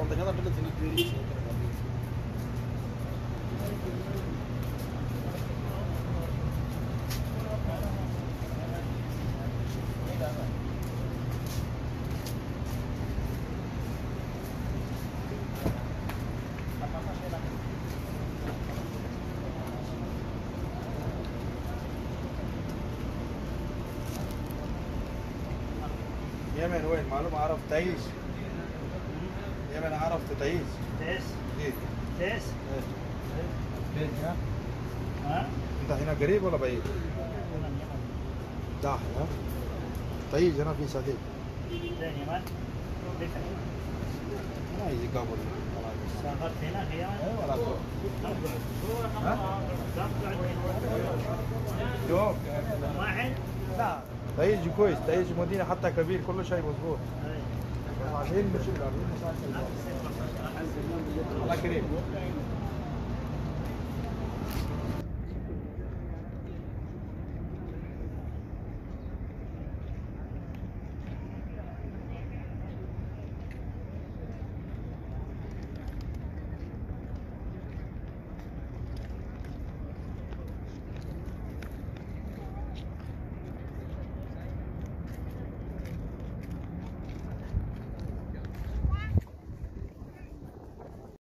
కొంతకాలం అట్లా తిని క్లియర్ చేసి Yeah, man, wait, Malum out of Thais. يمن عرفت تعيش تيس. إيه. تيس. إيه. ها؟ أنت هنا قريب ولا بعيد؟ داخل ها؟ تعيش هنا في سعدين من ما يجي قبل. سافرت هنا. ها؟ ها؟ شوف واحد. لا تعيش كويس تعيش مدينة حتى كبير كل شيء مظبوط. الله كريم.